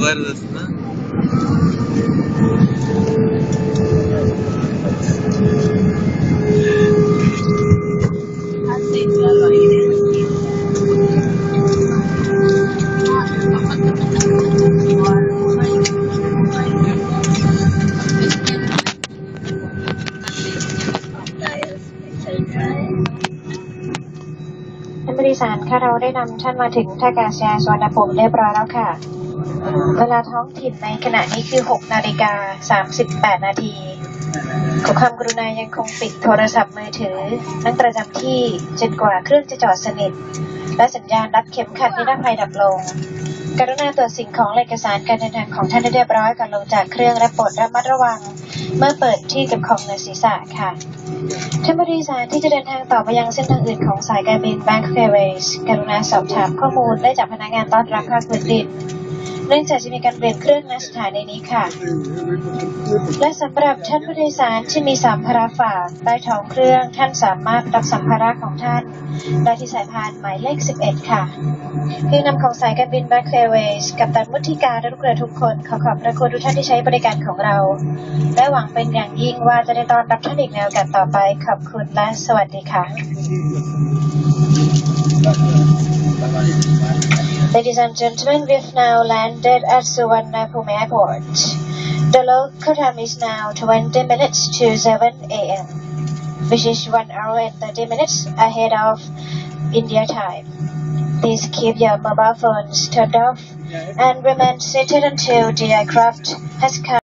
guardas, Thank you. ท่านผู้โดยสารค่ะเราได้นำท่านมาถึงท่าอากาศยานสุวรรณภูมิเรียบร้อยแล้วค่ะ เวลาท้องถิ่นในขณะนี้คือ 6 นาฬิกา 38 นาทีขอความกรุณายังคงปิดโทรศัพท์มือถือ นั่งประจำที่จนกว่าเครื่องจะจอดสนิท และสัญญาณรัดเข็มขัดนิรภัยดับลง กรุณาตรวจสิ่งของและเอกสารการเดินทางของท่านให้เรียบร้อยก่อนลงจากเครื่องและโปรดระมัดระวัง เมื่อเปิดที่เก็บของในศีรษะค่ะท่านผู้โดยสารที่จะเดินทางต่อไปยังเส้นทางอื่นของสายการบิน Bank Airways กรุณาสอบถามข้อมูลได้จากพนักงานต้อนรับภาคพื้นดิน เนื่องจากจะมีการเปลี่ยนเครื่องณสถานีนี้ค่ะ และสำหรับท่านผู้โดยสารที่มีสัมภาระฝากใต้ท้องเครื่องท่านสามารถรับสัมภาระของท่านได้ที่สายพานหมายเลข 11 ค่ะเพียงนำของสายการบิน Bank Airways กับตันมุทิการและลูกเรือทุกคนขอขอบพระคุณทุกท่านที่ใช้บริการของเรา และหวังเป็นอย่างยิ่งว่าจะได้ต้อนรับท่านอีกในโอกาสต่อไปขอบคุณและสวัสดีค่ะ Ladies and gentlemen, we've now landed at Suvarnabhumi Airport. The local time is now 20 minutes to 7 a.m., which is 1 hour and 30 minutes ahead of India time. Please keep your mobile phones turned off and remain seated until the aircraft has come.